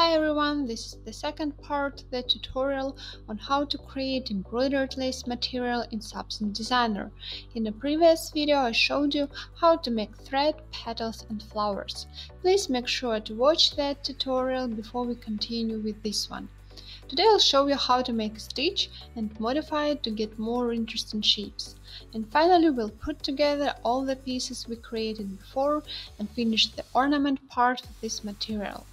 Hi everyone, this is the second part of the tutorial on how to create embroidered lace material in Substance Designer. In the previous video I showed you how to make thread, petals and flowers. Please make sure to watch that tutorial before we continue with this one. Today I'll show you how to make a stitch and modify it to get more interesting shapes. And finally we'll put together all the pieces we created before and finish the ornament part of this material.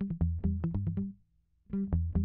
Thank you.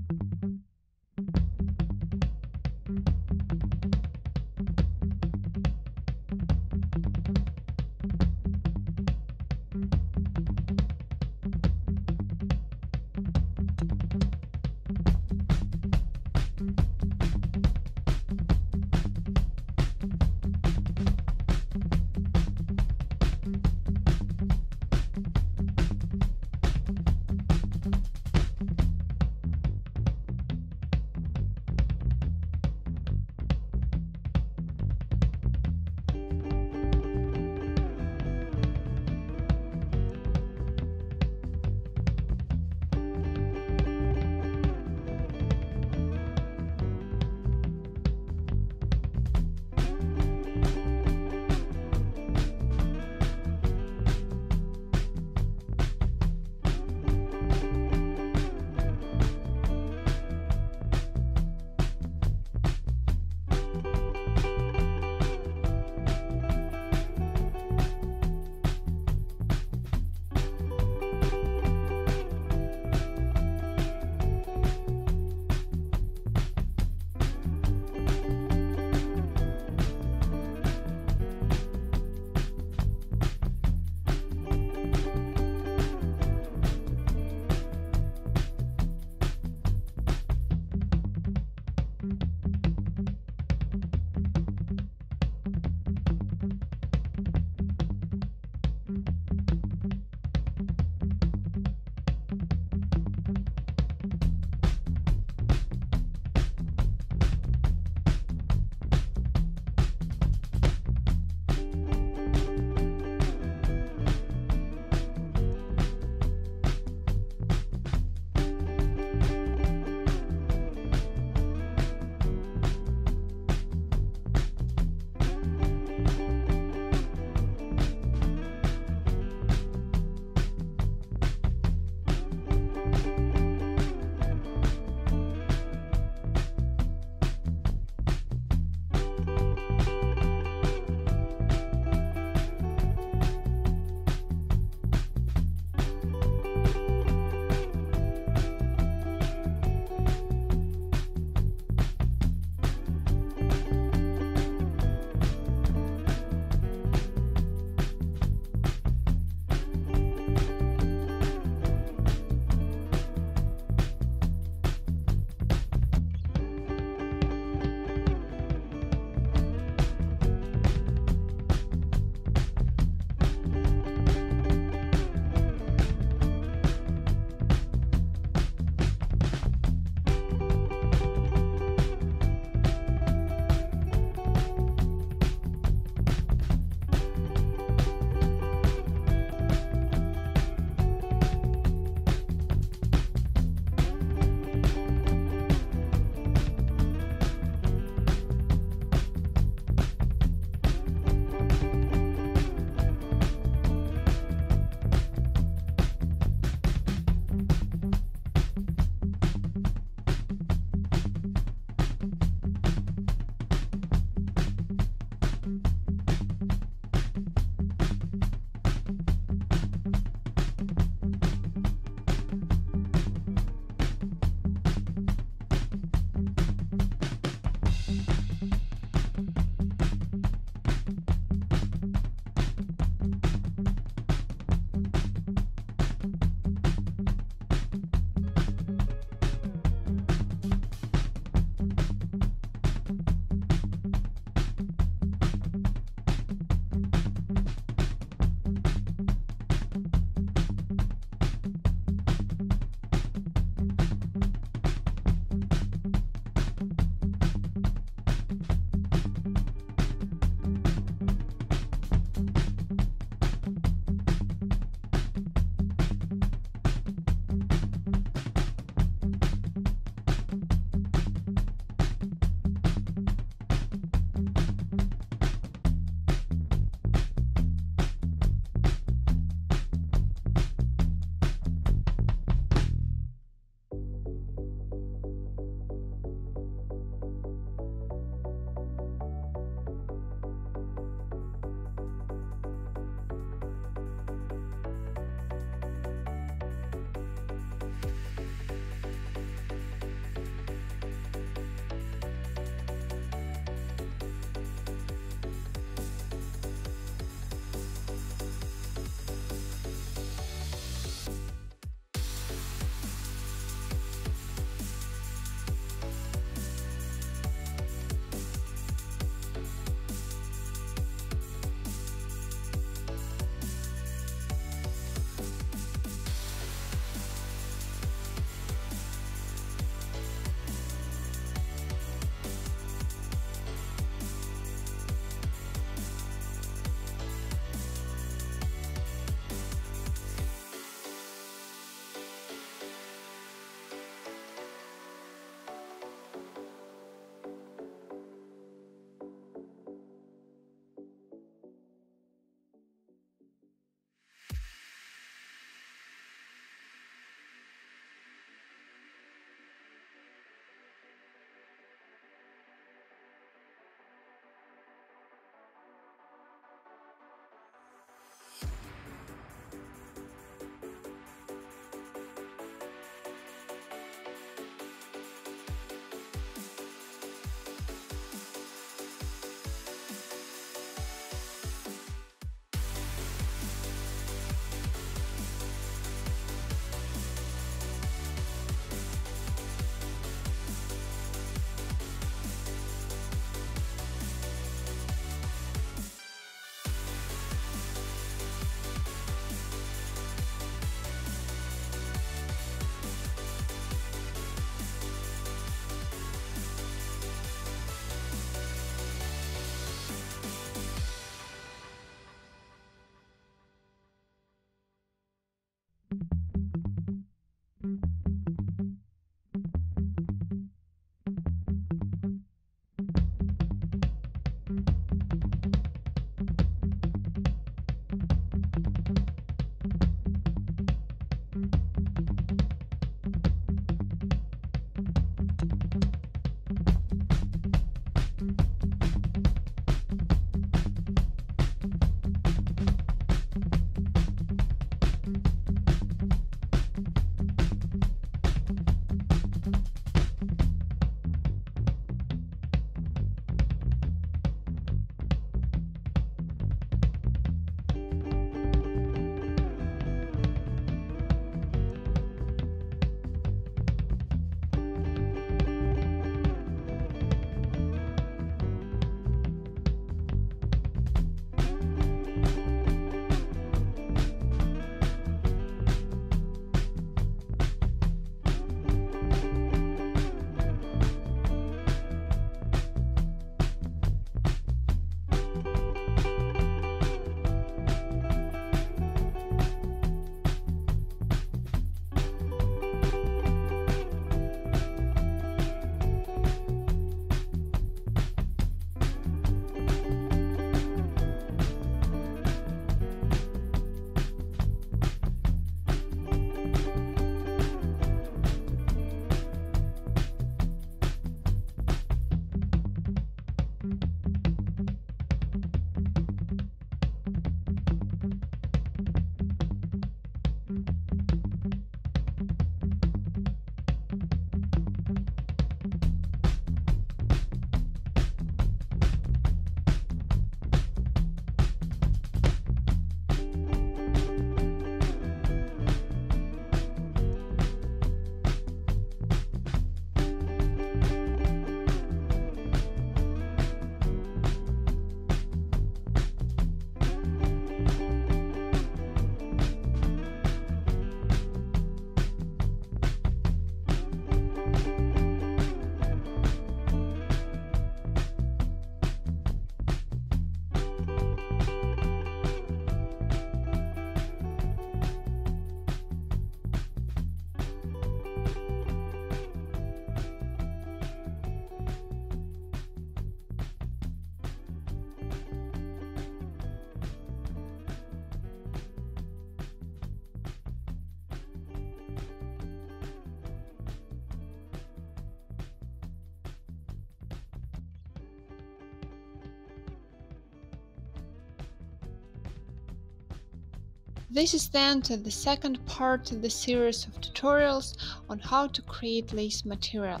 This is the end of the second part of the series of tutorials on how to create lace material.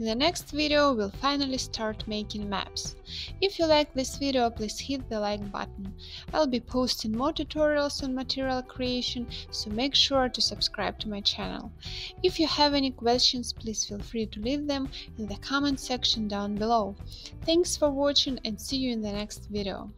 In the next video we'll finally start making maps. If you like this video please hit the like button. I'll be posting more tutorials on material creation so make sure to subscribe to my channel. If you have any questions please feel free to leave them in the comment section down below. Thanks for watching and see you in the next video.